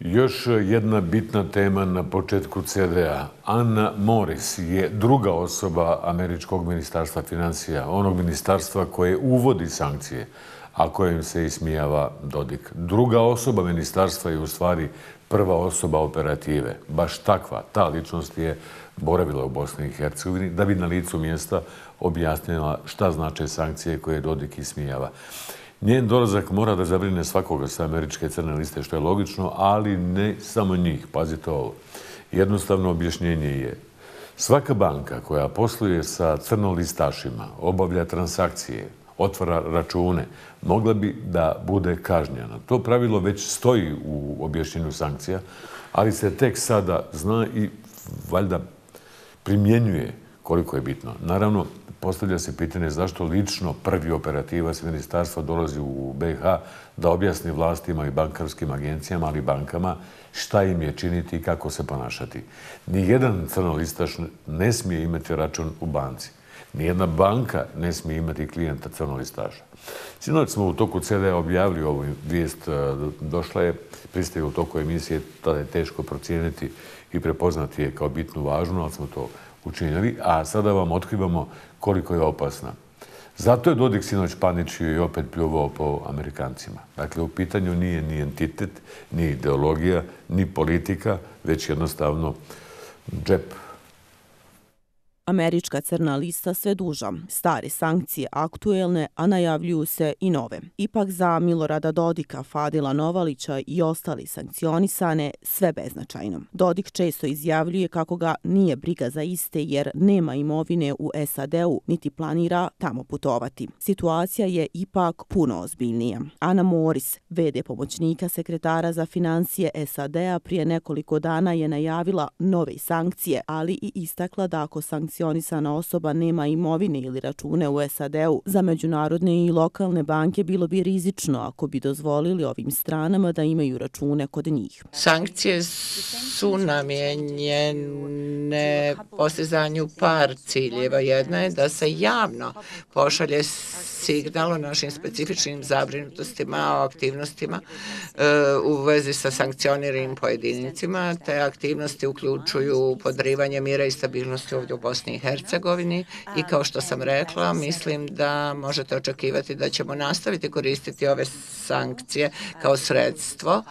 Još jedna bitna tema na početku CDA. Anna Morris je druga osoba Američkog ministarstva financija, onog ministarstva koje uvodi sankcije, a kojim se ismijava Dodik. Druga osoba ministarstva je u stvari prva osoba operative. Baš takva, ta ličnost je boravila u Bosni i Hercegovini da bi na licu mjesta objasnila šta znače sankcije koje Dodik ismijava. Njen dolazak mora da zabrine svakoga sa američke crne liste, što je logično, ali ne samo njih. Pazite ovo. Jednostavno objašnjenje je svaka banka koja posluje sa crnolistašima, obavlja transakcije, otvara račune, mogla bi da bude kažnjena. To pravilo već stoji u objašnjenju sankcija, ali se tek sada zna i valjda primjenjuje koliko je bitno. Naravno, postavlja se pitanje zašto lično prvi operativac ministarstva dolazi u BiH da objasni vlastima i bankarskim agencijama, ali bankama, šta im je činiti i kako se ponašati. Nijedan crnolistaš ne smije imati račun u banci. Nijedna banka ne smije imati klijenta crnolistaša. Sinoć smo u toku CD objavili ovu vijest. E, došla je, pristaje u toku emisije, tada je teško procijeniti i prepoznati je kao bitnu važnu, ali smo to učinili, a sada vam otkrivamo koliko je opasna. Zato je Dodik sinoć paničio i opet pljuvao po Amerikancima. Dakle, u pitanju nije ni entitet, ni ideologija, ni politika, već jednostavno džep Američka crna lista sve duža, stare sankcije aktuelne, a najavljuju se i nove. Ipak za Milorada Dodika, Fadila Novalića i ostali sankcionisane sve beznačajno. Dodik često izjavljuje kako ga nije briga za iste jer nema imovine u SAD-u niti planira tamo putovati. Situacija je ipak puno ozbiljnija. Ana Morris, VD pomoćnika sekretara za financije SAD-a prije nekoliko dana je najavila nove sankcije, ali i istakla da ako sankcije sankcionisana osoba nema imovine ili račune u SAD-u. Za međunarodne i lokalne banke bilo bi rizično ako bi dozvolili ovim stranama da imaju račune kod njih. Sankcije su namjenjene postizanju par ciljeva. Jedna je da se javno pošalje signal o našim specifičnim zabrinutostima, o aktivnostima e, u vezi sa sankcioniranim pojedinicima. Te aktivnosti uključuju podrivanje mira i stabilnosti ovdje u Bosni i Hercegovini. I kao što sam rekla, mislim da možete očekivati da ćemo nastaviti koristiti ove sankcije kao sredstvo.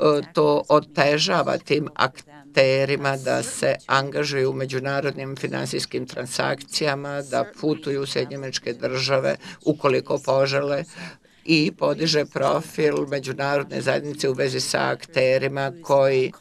E, to otežava tim akterima da se angažuju u međunarodnim finansijskim transakcijama, da putuju u Sjednjemečke države ukoliko požele i podiže profil međunarodne zajednice u vezi sa akterima koji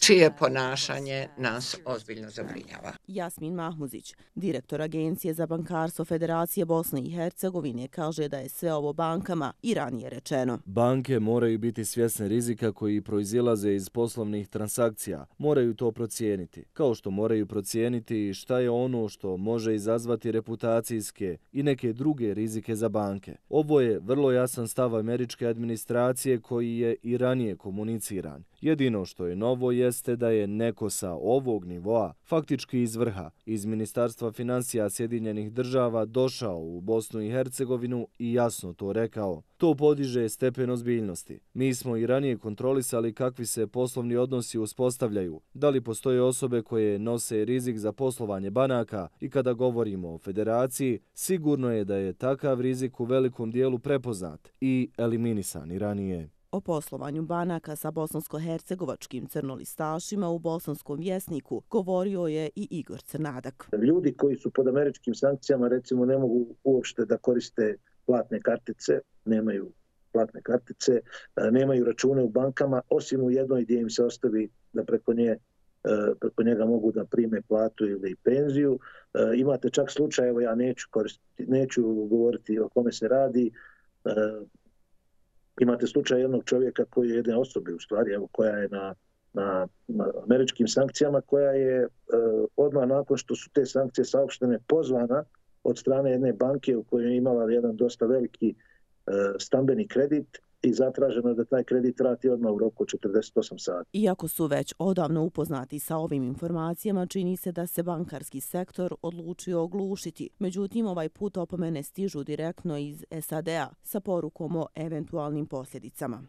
čije ponašanje nas ozbiljno zabrinjava. Jasmin Mahmuzić, direktor Agencije za bankarstvo Federacije Bosne i Hercegovine, kaže da je sve ovo bankama i ranije rečeno. Banke moraju biti svjesne rizika koji proizilaze iz poslovnih transakcija. Moraju to procijeniti, kao što moraju procijeniti šta je ono što može izazvati reputacijske i neke druge rizike za banke. Ovo je vrlo jasan stav američke administracije koji je i ranije komuniciran. Jedino što je novo jeste da je neko sa ovog nivoa, faktički iz vrha, iz Ministarstva financija Sjedinjenih država došao u Bosnu i Hercegovinu i jasno to rekao. To podiže stepen ozbiljnosti. Mi smo i ranije kontrolisali kakvi se poslovni odnosi uspostavljaju, da li postoje osobe koje nose rizik za poslovanje banaka i kada govorimo o federaciji, sigurno je da je takav rizik u velikom dijelu prepoznat i eliminisan i ranije o poslovanju banaka sa bosansko-hercegovačkim crnolistašima u bosanskom vjesniku govorio je i Igor Crnadak. Ljudi koji su pod američkim sankcijama recimo ne mogu uopšte da koriste platne kartice, nemaju platne kartice, e, nemaju račune u bankama, osim u jednoj gdje im se ostavi da preko nje e, preko njega mogu da prime platu ili penziju. E, imate čak slučaj, evo ja neću, koristiti, neću govoriti o kome se radi, imate slučaj jednog čovjeka koji je jedne osobe u stvari, evo, koja je na, na, na američkim sankcijama, koja je e, odmah nakon što su te sankcije saopštene pozvana od strane jedne banke u kojoj je imala jedan dosta veliki e, stambeni kredit, i zatraženo da taj kredit vrati odmah u roku 48 sati. Iako su već odavno upoznati sa ovim informacijama, čini se da se bankarski sektor odlučio oglušiti. Međutim, ovaj put opomene stižu direktno iz SAD-a sa porukom o eventualnim posljedicama.